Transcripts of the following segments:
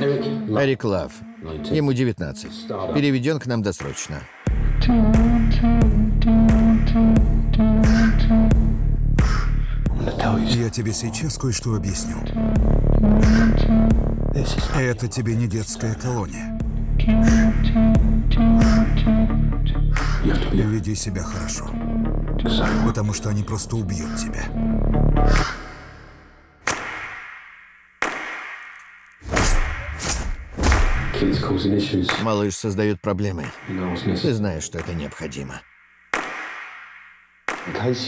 Эрик Лав. Ему 19. Переведен к нам досрочно. Я тебе сейчас кое-что объясню. Это тебе не детская колония. Веди себя хорошо. Потому что они просто убьют тебя. Малыш создает проблемы. Ты знаешь, что это необходимо.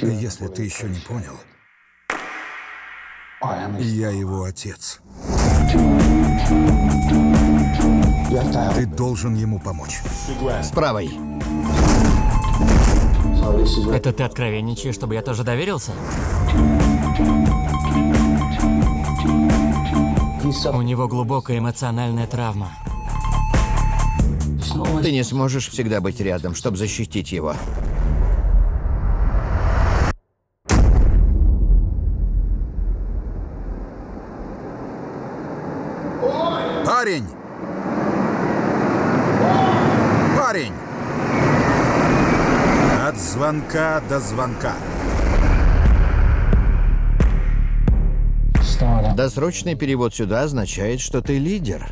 Если ты еще не понял, я его отец. Ты должен ему помочь. С правой. Это ты откровенничаешь, чтобы я тоже доверился? У него глубокая эмоциональная травма. Ты не сможешь всегда быть рядом, чтобы защитить его. Парень! Парень! От звонка до звонка. Досрочный перевод сюда означает, что ты лидер.